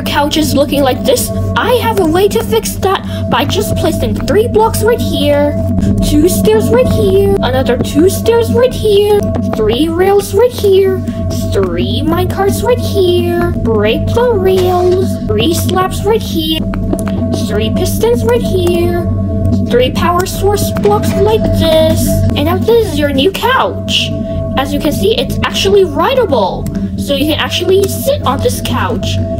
your couch is looking like this, I have a way to fix that by just placing three blocks right here, two stairs right here, another two stairs right here, three rails right here, three minecarts right here, break the rails, three slabs right here, three pistons right here, three power source blocks like this, and now this is your new couch. As you can see, it's actually rideable, so you can actually sit on this couch.